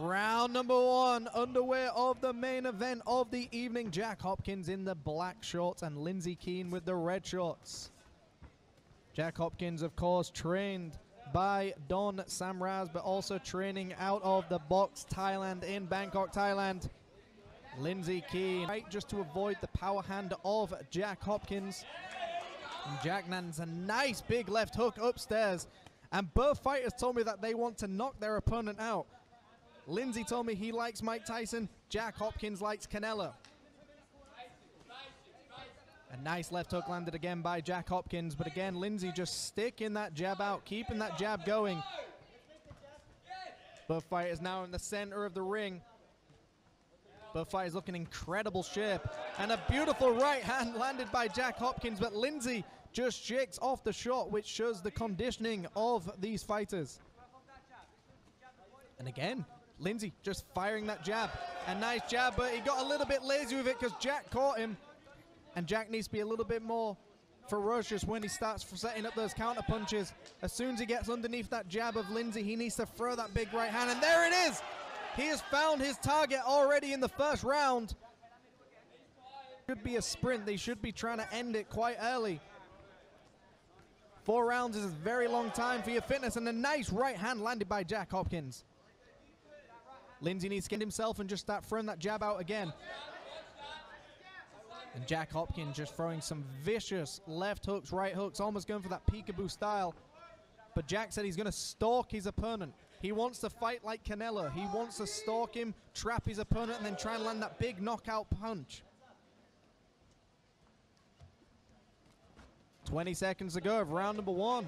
Round number one, underway of the main event of the evening. Jack Hopkins in the black shorts and Lindsay Keane with the red shorts. Jack Hopkins, of course, trained by Don Samraz, but also training out of the box Thailand in Bangkok, Thailand. Lindsay Keane, right, just to avoid the power hand of Jack Hopkins. And Jack lands a nice big left hook upstairs. And both fighters told me that they want to knock their opponent out. Lindsay told me he likes Mike Tyson. Jack Hopkins likes Canelo. A nice left hook landed again by Jack Hopkins, but again, Lindsay just sticking that jab out, keeping that jab going. Both fighters now in the center of the ring. Both fighters looking incredible shape. And a beautiful right hand landed by Jack Hopkins, but Lindsay just shakes off the shot, which shows the conditioning of these fighters. And again, Lindsay just firing that jab. A nice jab, but he got a little bit lazy with it because Jack caught him. And Jack needs to be a little bit more ferocious when he starts setting up those counter punches. As soon as he gets underneath that jab of Lindsay, he needs to throw that big right hand. And there it is! He has found his target already in the first round. Should be a sprint. They should be trying to end it quite early. Four rounds is a very long time for your fitness. And a nice right hand landed by Jack Hopkins. Lindsay needs to get himself and just start throwing that jab out again. And Jack Hopkins just throwing some vicious left hooks, right hooks, almost going for that peekaboo style. But Jack said he's going to stalk his opponent. He wants to fight like Canelo. He wants to stalk him, trap his opponent, and then try and land that big knockout punch. 20 seconds to go of round number one.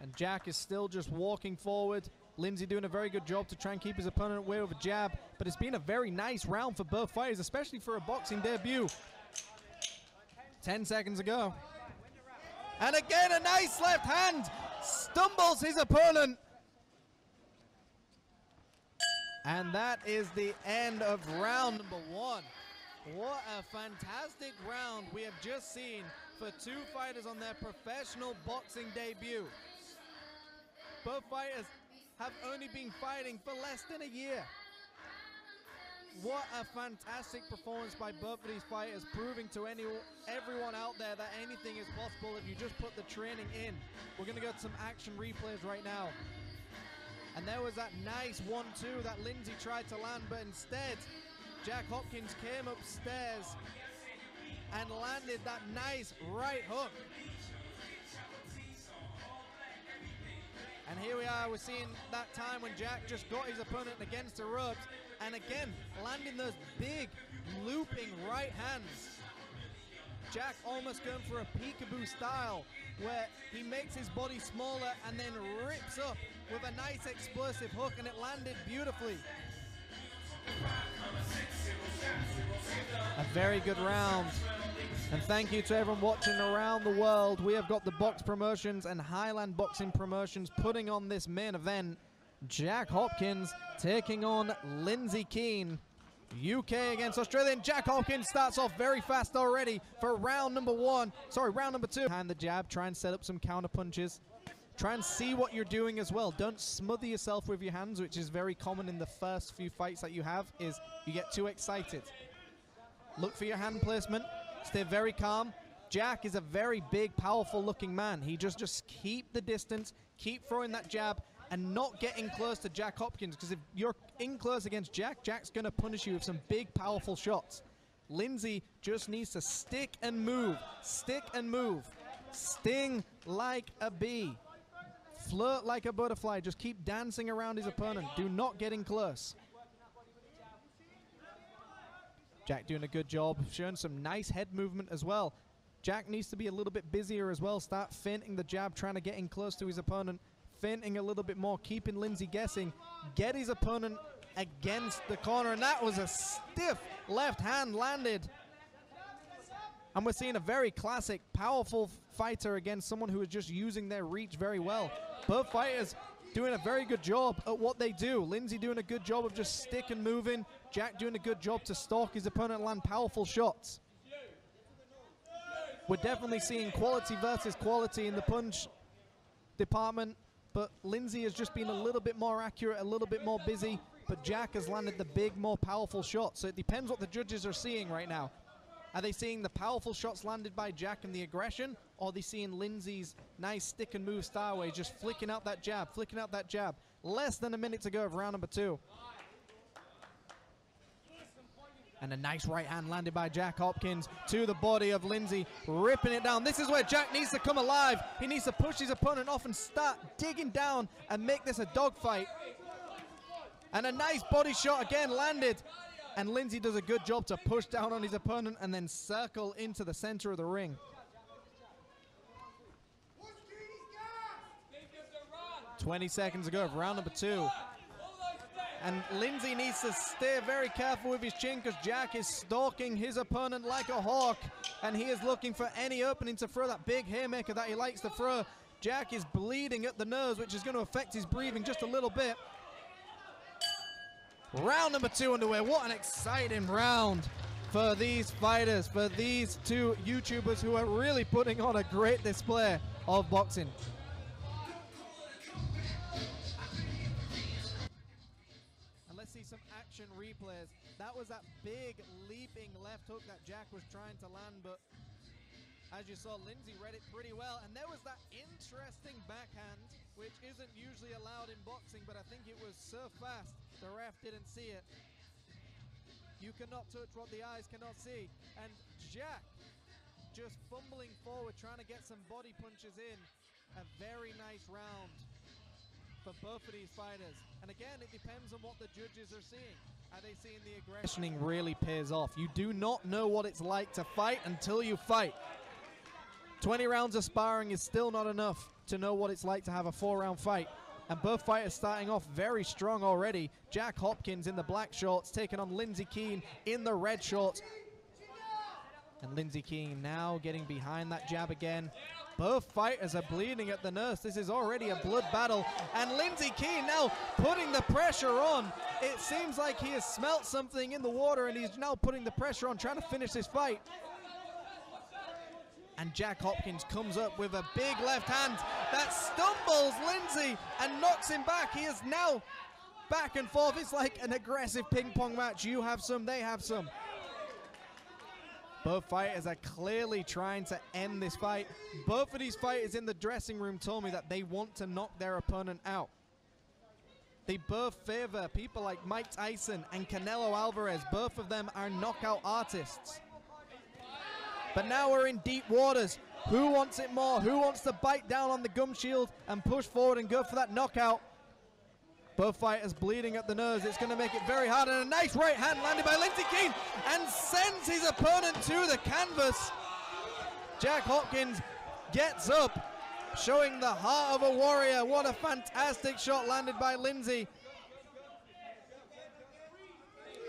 And Jack is still just walking forward. Lindsay doing a very good job to try and keep his opponent away with a jab. But it's been a very nice round for both fighters, especially for a boxing debut. 10 seconds ago. And again, a nice left hand. Stumbles his opponent. And that is the end of round number one. What a fantastic round we have just seen for two fighters on their professional boxing debut. Both fighters have only been fighting for less than a year. What a fantastic performance by both of these fighters, proving to any, everyone out there that anything is possible if you just put the training in. We're going to go to some action replays right now. And there was that nice 1-2 that Lindsay tried to land, but instead, Jack Hopkins came upstairs and landed that nice right hook. And here we are, we're seeing that time when Jack just got his opponent against the ropes and again landing those big looping right hands. Jack almost going for a peekaboo style where he makes his body smaller and then rips up with a nice explosive hook and it landed beautifully. A very good round. And thank you to everyone watching around the world. We have got the Box Promotions and Highland Boxing Promotions putting on this main event. Jack Hopkins taking on Lindsay Keane. UK against Australian. Jack Hopkins starts off very fast already for round number one. Sorry, round number two. Hand the jab, try and set up some counter punches. Try and see what you're doing as well. Don't smother yourself with your hands, which is very common in the first few fights that you have, is you get too excited. Look for your hand placement. Stay very calm. Jack is a very big, powerful looking man. He just just keep the distance, keep throwing that jab, and not getting close to Jack Hopkins. Because if you're in close against Jack, Jack's going to punish you with some big, powerful shots. Lindsay just needs to stick and move, stick and move, sting like a bee, flirt like a butterfly. Just keep dancing around his opponent. Do not get in close. Jack doing a good job, showing some nice head movement as well. Jack needs to be a little bit busier as well. Start feinting the jab, trying to get in close to his opponent. Feinting a little bit more, keeping Lindsay guessing. Get his opponent against the corner. And that was a stiff left hand landed. And we're seeing a very classic, powerful fighter against someone who is just using their reach very well. Both fighters doing a very good job at what they do. Lindsay doing a good job of just stick and moving. Jack doing a good job to stalk his opponent and land powerful shots. We're definitely seeing quality versus quality in the punch department. but Lindsay has just been a little bit more accurate, a little bit more busy. But Jack has landed the big, more powerful shots. So it depends what the judges are seeing right now. Are they seeing the powerful shots landed by Jack and the aggression, or are they seeing Lindsay's nice stick and move style way, just flicking out that jab, flicking out that jab? Less than a minute to go of round number two. And a nice right hand landed by Jack Hopkins to the body of Lindsay, ripping it down. This is where Jack needs to come alive. He needs to push his opponent off and start digging down and make this a dogfight. And a nice body shot again landed. And Lindsay does a good job to push down on his opponent and then circle into the center of the ring. Twenty seconds ago of round number two. And Lindsay needs to stay very careful with his chin because Jack is stalking his opponent like a hawk. And he is looking for any opening to throw that big haymaker that he likes to throw. Jack is bleeding at the nose, which is going to affect his breathing just a little bit. Round number two underway. What an exciting round for these fighters, for these two YouTubers who are really putting on a great display of boxing. And let's see some action replays. That was that big leaping left hook that Jack was trying to land, but as you saw, Lindsay read it pretty well. And there was that interesting backhand, which isn't usually allowed in boxing, but I think it was so fast the ref didn't see it. You cannot touch what the eyes cannot see. And Jack just fumbling forward, trying to get some body punches in. A very nice round for both of these fighters. And again, it depends on what the judges are seeing. Are they seeing the aggression really pays off? You do not know what it's like to fight until you fight. 20 rounds of sparring is still not enough to know what it's like to have a four round fight. And both fighters starting off very strong already. Jack Hopkins in the black shorts taking on Lindsay Keane in the red shorts. And Lindsay Keane now getting behind that jab again. Both fighters are bleeding at the nurse. This is already a blood battle. And Lindsay Keane now putting the pressure on. It seems like he has smelt something in the water and he's now putting the pressure on, trying to finish this fight. And Jack Hopkins comes up with a big left hand that stumbles Lindsay and knocks him back. He is now back and forth. It's like an aggressive ping pong match. You have some, they have some. Both fighters are clearly trying to end this fight. Both of these fighters in the dressing room told me that they want to knock their opponent out. They both favor people like Mike Tyson and Canelo Alvarez. Both of them are knockout artists. But now we're in deep waters. Who wants it more? Who wants to bite down on the gum shield and push forward and go for that knockout? Both fighters bleeding at the nose. It's going to make it very hard. And a nice right hand landed by Lindsay Keane and sends his opponent to the canvas. Jack Hopkins gets up, showing the heart of a warrior. What a fantastic shot landed by Lindsay.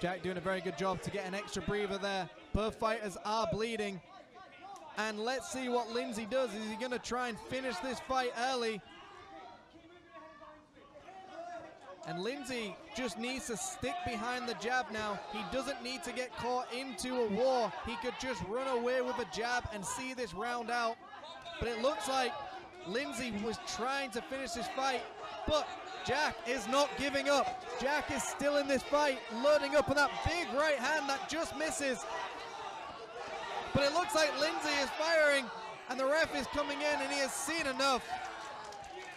Jack doing a very good job to get an extra breather there. Both fighters are bleeding. And let's see what Lindsay does. Is he going to try and finish this fight early? And Lindsay just needs to stick behind the jab now. He doesn't need to get caught into a war. He could just run away with a jab and see this round out. But it looks like Lindsay was trying to finish this fight, but Jack is not giving up. Jack is still in this fight, loading up on that big right hand that just misses. But it looks like Lindsay is firing and the ref is coming in and he has seen enough.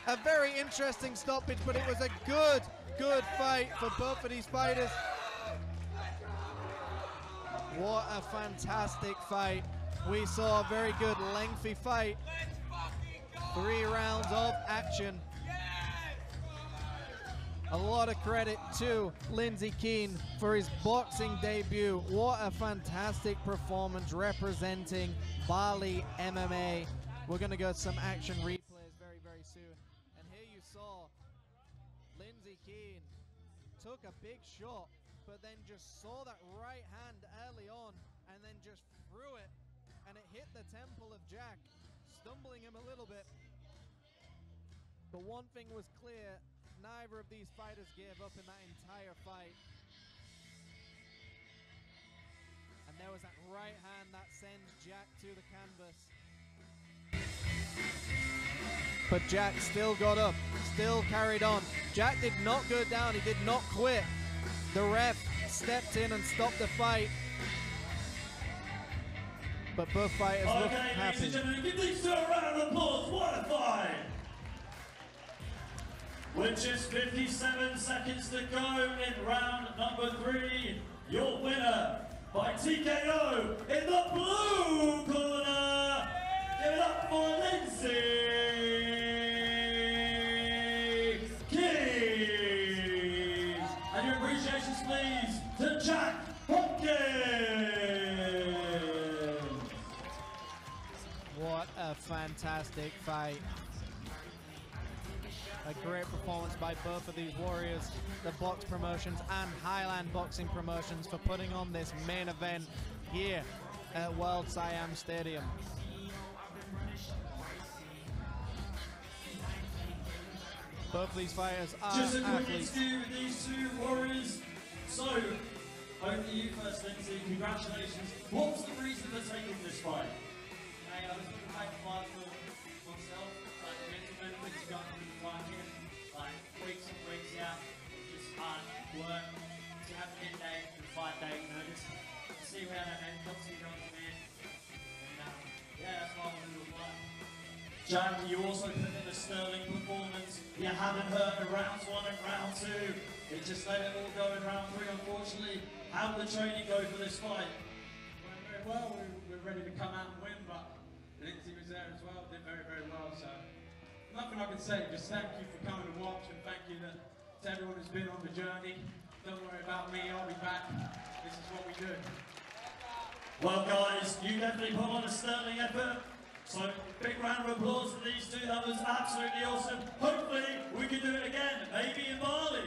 A very interesting stoppage, but it was a good, good fight for both of these fighters. What a fantastic fight. We saw a very good lengthy fight. Three rounds of action. A lot of credit to Lindsay Keane for his boxing debut. What a fantastic performance representing Bali MMA. We're going to go some action replays very, very soon. And here you saw Lindsay Keane took a big shot, but then just saw that right hand early on and then just threw it. And it hit the temple of Jack, stumbling him a little bit. But one thing was clear neither of these fighters gave up in that entire fight. And there was that right hand that sends Jack to the canvas. But Jack still got up, still carried on. Jack did not go down, he did not quit. The ref stepped in and stopped the fight. But both fighters Okay, ladies happy. and gentlemen, give these two a round of applause. What a fight! With is 57 seconds to go in round number three, your winner by TKO in the blue corner. Give it up for Lindsay Keane. And your appreciations, please, to Jack Hopkins. What a fantastic fight. A great performance by both of these warriors, the Box Promotions and Highland Boxing Promotions for putting on this main event here at World Siam Stadium. Both of these fighters are Just a quick athletes. interview with these two warriors. So, over to you first, Lindsay. Congratulations. What was the reason for taking this fight? Hey, I was looking back Jan, you also put in a sterling performance. You haven't hurt in rounds one and round two. It just let it all go in round three, unfortunately. How did the training go for this fight? Went very well, we we're ready to come out and win, but Lindsay was there as well, did very, very well, so nothing I can say, just thank you for coming to watch and thank you to everyone who's been on the journey. Don't worry about me, I'll be back. This is what we do. Well, guys, you definitely put on a sterling effort. So, big round of applause for these two. That was absolutely awesome. Hopefully, we can do it again, maybe in Bali.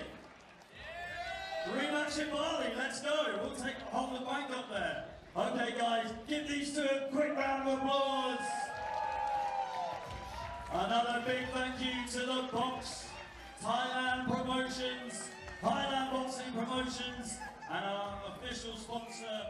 Rematch in Bali, let's go. We'll take hold the bank up there. Okay, guys, give these two a quick round of applause. Another big thank you to the Box Thailand Promotions, Highland Boxing Promotions, and our official sponsor,